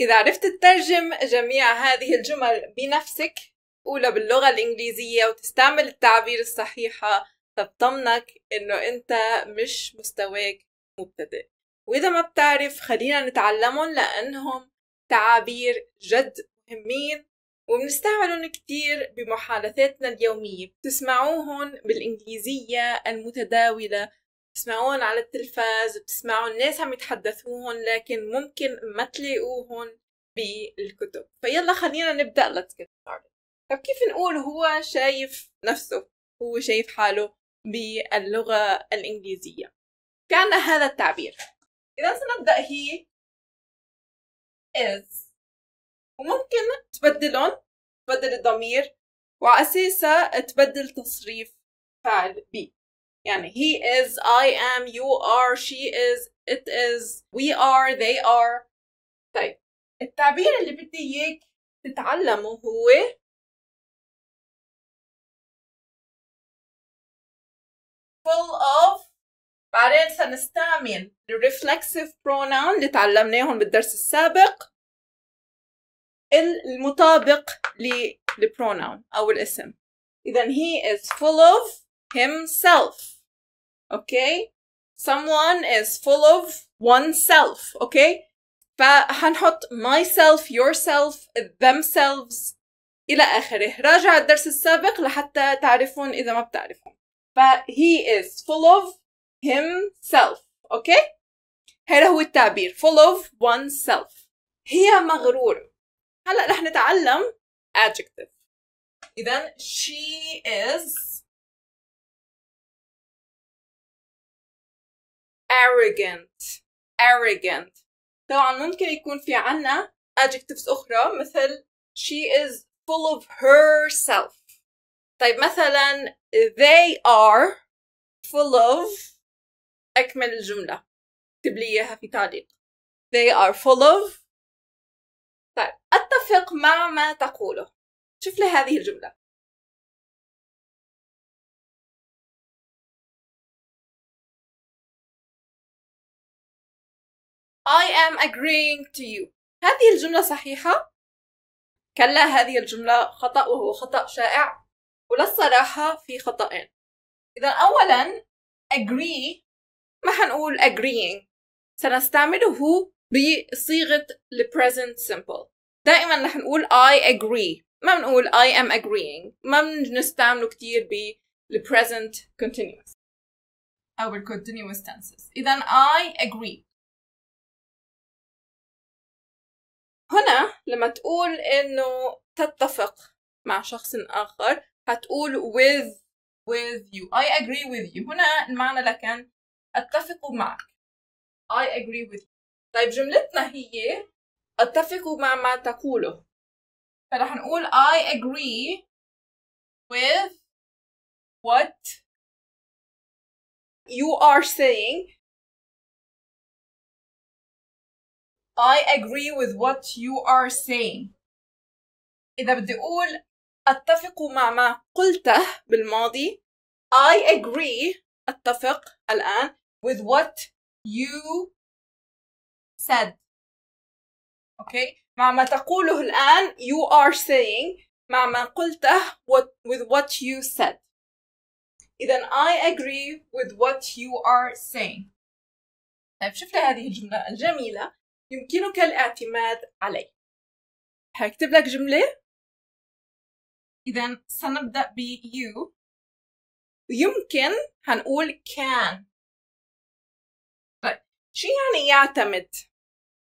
إذا عرفت تترجم جميع هذه الجمل بنفسك قولها باللغة الإنجليزية وتستعمل التعابير الصحيحة فبطمنك إنه أنت مش مستواك مبتدئ. وإذا ما بتعرف خلينا نتعلمهم لأنهم تعابير جد مهمين وبنستعملهم كتير بمحادثاتنا اليومية. بتسمعوهم بالإنجليزية المتداولة بتسمعوهم على التلفاز بتسمعوا الناس عم يتحدثوهم لكن ممكن ما تلاقوهم بالكتب. فيلا خلينا نبدأ. Let's get started. طب كيف نقول هو شايف نفسه؟ هو شايف حاله باللغة الإنجليزية. كان هذا التعبير. إذا سنبدأ هي is. وممكن تبدلهم تبدل الضمير وعلى أساسها تبدل تصريف فعل be. يعني he is I am you are she is it is we are they are. طيب التعبير اللي بدي اياك تتعلمه هو full of بعدين سنستعمل reflexive pronoun اللي تعلمناهم بالدرس السابق المطابق للبروناون أو الاسم. إذا he is full of himself okay someone is full of oneself okay فحنحط myself yourself themselves إلى آخره راجع الدرس السابق لحتى تعرفون إذا ما بتعرفون ف he is full of himself okay هذا هو التعبير full of oneself هي مغرورة هلا رح نتعلم adjective إذا she is arrogant. Arrogant. طبعا ممكن يكون في عنا adjectives أخرى مثل she is full of herself. طيب مثلا they are full of أكمل الجملة. اكتب لي إياها في تعليق. They are full of. طيب أتفق مع ما تقوله. شوف لي هذه الجملة. I am agreeing to you. هذه الجملة صحيحة؟ كلا هذه الجملة خطأ وهو خطأ شائع وللصراحة في خطأين. إذا أولا agree ما حنقول agreeing سنستعمله بصيغة ال present simple. دائما رح نقول I agree. ما بنقول I am agreeing. ما بنستعمله كتير بال present continuous. أو بال continuous tenses. إذا I agree. هنا لما تقول إنه تتفق مع شخص آخر هتقول with with you. I agree with you. هنا المعنى لكن أتفق معك. I agree with you. طيب جملتنا هي أتفق مع ما تقوله. فرح نقول I agree with what you are saying. I agree with what you are saying إذا بدي أقول أتفق مع ما قلته بالماضي I agree أتفق الآن with what you said okay مع ما تقوله الآن you are saying مع ما قلته what, with what you said إذا I agree with what you are saying طيب شفت هذه الجملة الجميلة يمكنك الاعتماد عليه هكتب لك جملة؟ إذا سنبدأ ب you. يمكن هنقول can. طيب شو يعني يعتمد؟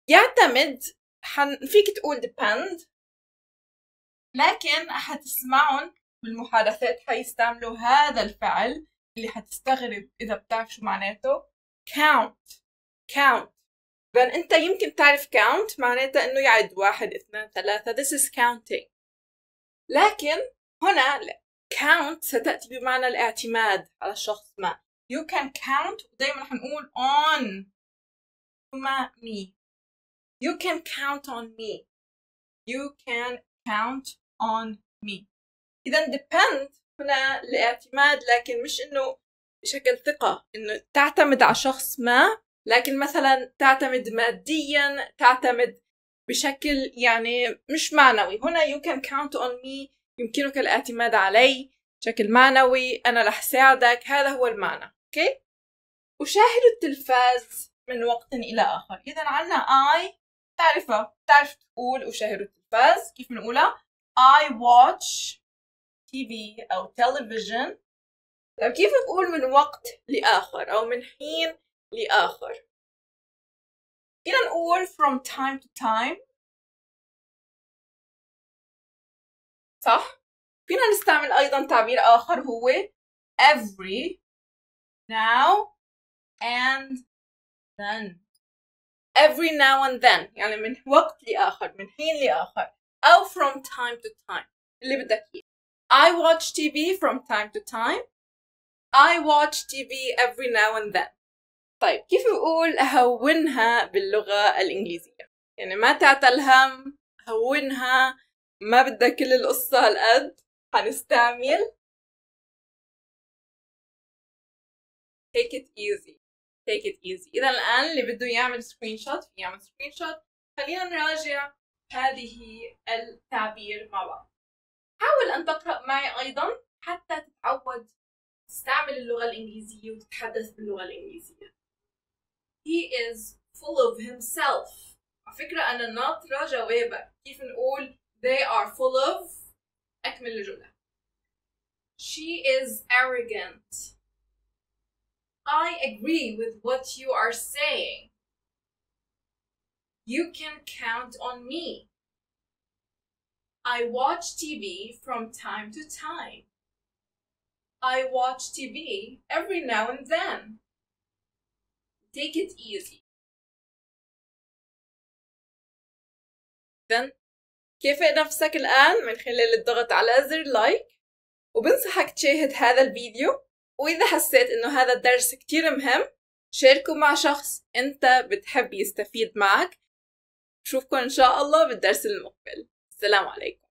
يعتمد حن... فيك تقول depend. لكن حتسمعهم بالمحادثات حيستعملوا هذا الفعل اللي حتستغرب إذا بتعرف شو معناته. count. count. إذا أنت يمكن تعرف count معناتها إنه يعد واحد اثنين ثلاثة. This is counting. لكن هنا count ستأتي بمعنى الاعتماد على شخص ما. You can count ودايما حنقول on. ثم me. You can count on me. You can count on me. إذا depend هنا الاعتماد لكن مش إنه بشكل ثقة إنه تعتمد على شخص ما لكن مثلا تعتمد ماديا تعتمد بشكل يعني مش معنوي. هنا you can count on me يمكنك الاعتماد علي بشكل معنوي أنا رح ساعدك هذا هو المعنى أوكي أشاهد التلفاز من وقت إلى آخر. إذا عنا I تعرفها تعرف تقول أشاهد التلفاز. كيف بنقولها I watch TV أو television. طيب كيف بقول من وقت لآخر؟ أو من حين لآخر فينا نقول from time to time صح فينا نستعمل أيضا تعبير آخر هو every now and then every now and then يعني من وقت لآخر من حين لآخر أو from time to time اللي بدك إياه I watch TV from time to time I watch TV every now and then طيب كيف بقول هونها باللغة الإنجليزية؟ يعني ما تعتل هم هونها ما بدك كل القصة هالقد. حنستعمل. Take it easy. Take it easy. إذا الآن اللي بده يعمل screenshot يعمل screenshot خلينا نراجع هذه التعبير مع بعض. حاول أن تقرأ معي أيضا حتى تتعود تستعمل اللغة الإنجليزية وتتحدث باللغة الإنجليزية. He is full of himself على فكرة أنا ناطرة جوابك كيف نقول they are full of أكمل الجملة She is arrogant I agree with what you are saying You can count on me I watch TV from time to time. I watch TV every now and then. Take it easy. إذن كافئ نفسك الآن؟ من خلال الضغط على زر لايك وبنصحك تشاهد هذا الفيديو. وإذا حسيت إنه هذا الدرس كتير مهم شاركه مع شخص أنت بتحب يستفيد معك. نشوفكم إن شاء الله بالدرس المقبل. السلام عليكم.